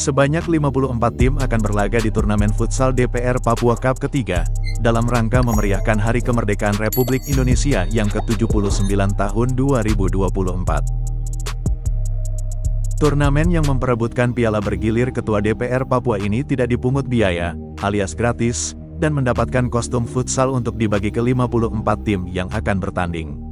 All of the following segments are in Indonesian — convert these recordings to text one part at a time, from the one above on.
Sebanyak 54 tim akan berlaga di turnamen futsal DPR Papua Cup ketiga, dalam rangka memeriahkan Hari Kemerdekaan Republik Indonesia yang ke-79 tahun 2024. Turnamen yang memperebutkan piala bergilir Ketua DPR Papua ini tidak dipungut biaya, alias gratis, dan mendapatkan kostum futsal untuk dibagi ke 54 tim yang akan bertanding.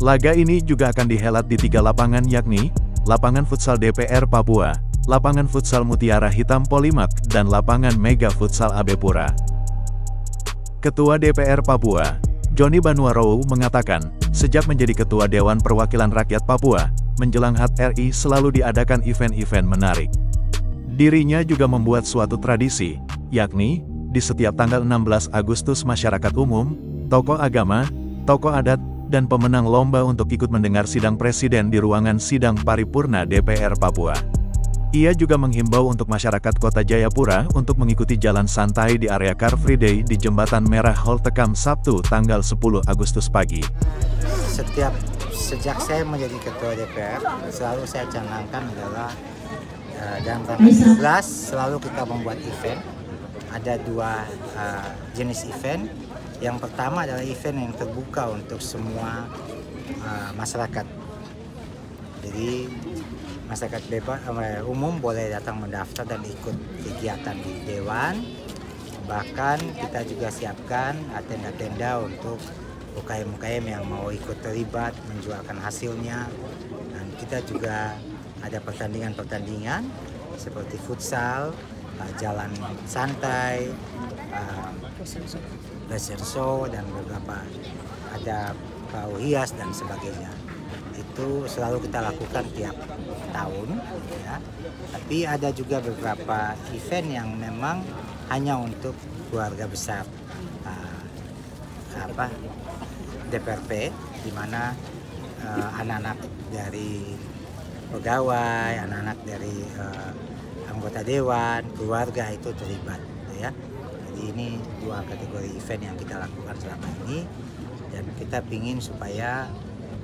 Laga ini juga akan dihelat di tiga lapangan yakni, lapangan futsal DPR Papua, lapangan futsal Mutiara Hitam Polimak, dan lapangan Mega Futsal Abepura. Ketua DPR Papua, Joni Banuarou mengatakan, sejak menjadi Ketua Dewan Perwakilan Rakyat Papua, menjelang HAT RI selalu diadakan event-event menarik. Dirinya juga membuat suatu tradisi, yakni, di setiap tanggal 16 Agustus masyarakat umum, tokoh agama, tokoh adat, dan pemenang lomba untuk ikut mendengar sidang presiden di ruangan sidang paripurna DPR Papua. Ia juga menghimbau untuk masyarakat kota Jayapura untuk mengikuti jalan santai di area Car Free Day di Jembatan Merah Hall Tekam Sabtu tanggal 10 Agustus pagi. Setiap sejak saya menjadi ketua DPR, selalu saya canangkan adalah uh, dalam tanggal 11 selalu kita membuat event. Ada dua uh, jenis event yang pertama adalah event yang terbuka untuk semua uh, masyarakat. Jadi masyarakat bebas uh, umum boleh datang mendaftar dan ikut kegiatan di dewan. Bahkan kita juga siapkan tenda-tenda untuk UKM-UKM yang mau ikut terlibat menjualkan hasilnya. Dan kita juga ada pertandingan-pertandingan seperti futsal, uh, jalan santai, uh, fashion show dan beberapa ada perahu hias dan sebagainya. Itu selalu kita lakukan tiap tahun ya. Tapi ada juga beberapa event yang memang hanya untuk keluarga besar uh, apa DPRP di mana uh, anak-anak dari pegawai, anak-anak dari uh, anggota dewan, keluarga itu terlibat ya jadi ini dua kategori event yang kita lakukan selama ini dan kita ingin supaya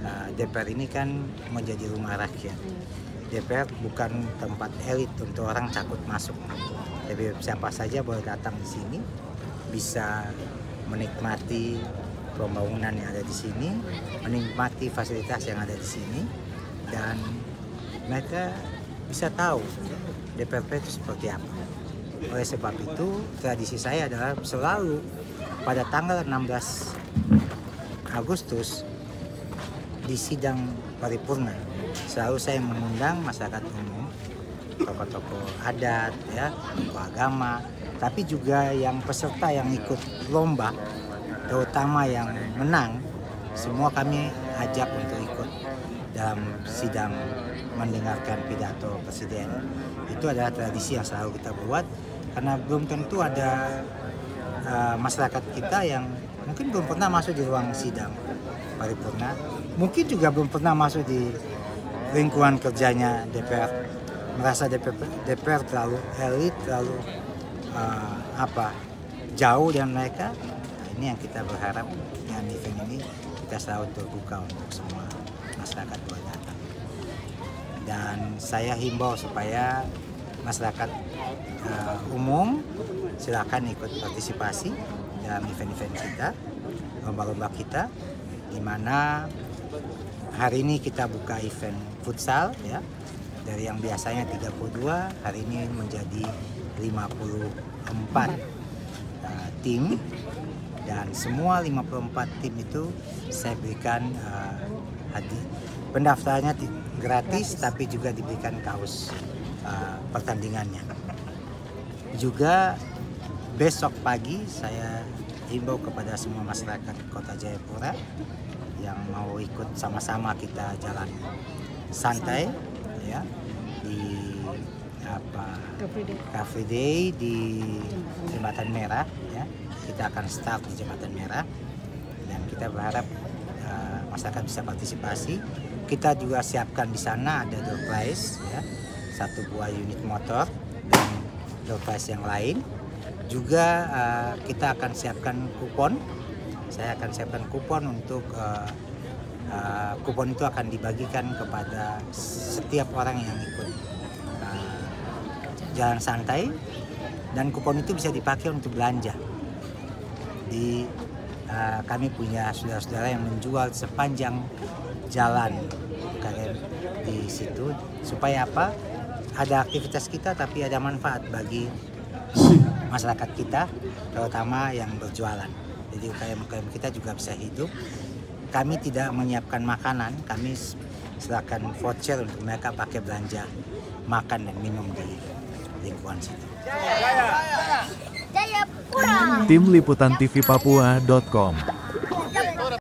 uh, DPR ini kan menjadi rumah rakyat. DPR bukan tempat elit untuk orang takut masuk. Tapi siapa saja boleh datang di sini, bisa menikmati pembangunan yang ada di sini, menikmati fasilitas yang ada di sini, dan mereka bisa tahu DPRP itu seperti apa. Oleh sebab itu, tradisi saya adalah selalu pada tanggal 16 Agustus di sidang paripurna selalu saya mengundang masyarakat umum, tokoh-tokoh adat, ya, tokoh agama, tapi juga yang peserta yang ikut lomba, terutama yang menang, semua kami ajak untuk ikut dalam sidang mendengarkan pidato presiden. Itu adalah tradisi yang selalu kita buat karena belum tentu ada uh, masyarakat kita yang mungkin belum pernah masuk di ruang sidang paripurna, mungkin juga belum pernah masuk di lingkungan kerjanya DPR, merasa DPR, DPR terlalu elit, terlalu uh, apa jauh dan mereka. Nah, ini yang kita berharap dengan event ini kita selalu terbuka untuk semua masyarakat boleh datang. Dan saya himbau supaya masyarakat uh, umum silakan ikut partisipasi dalam event-event kita, lomba-lomba kita, di mana hari ini kita buka event futsal ya dari yang biasanya 32 hari ini menjadi 54 uh, tim dan semua 54 tim itu saya berikan uh, hadiah pendaftarannya gratis tapi juga diberikan kaos uh, pertandingannya. Juga besok pagi saya himbau kepada semua masyarakat Kota Jayapura yang mau ikut sama-sama kita jalan santai ya di apa Cafe Day. Di Jembatan Merah ya. Kita akan start di Jembatan Merah. Dan kita berharap uh, masyarakat bisa partisipasi. Kita juga siapkan di sana ada door prize ya. Satu buah unit motor dan device yang lain. Juga uh, kita akan siapkan kupon. Saya akan siapkan kupon untuk uh, uh, kupon itu akan dibagikan kepada setiap orang yang ikut. Uh, jalan santai. Dan kupon itu bisa dipakai untuk belanja. Di uh, kami punya saudara-saudara yang menjual sepanjang jalan kalian di situ. Supaya apa? Ada aktivitas kita tapi ada manfaat bagi masyarakat kita terutama yang berjualan. Jadi UKM-UKM kita juga bisa hidup. Kami tidak menyiapkan makanan kami serahkan voucher untuk mereka pakai belanja makan dan minum di lingkungan situ Tim Liputan TV Papua.com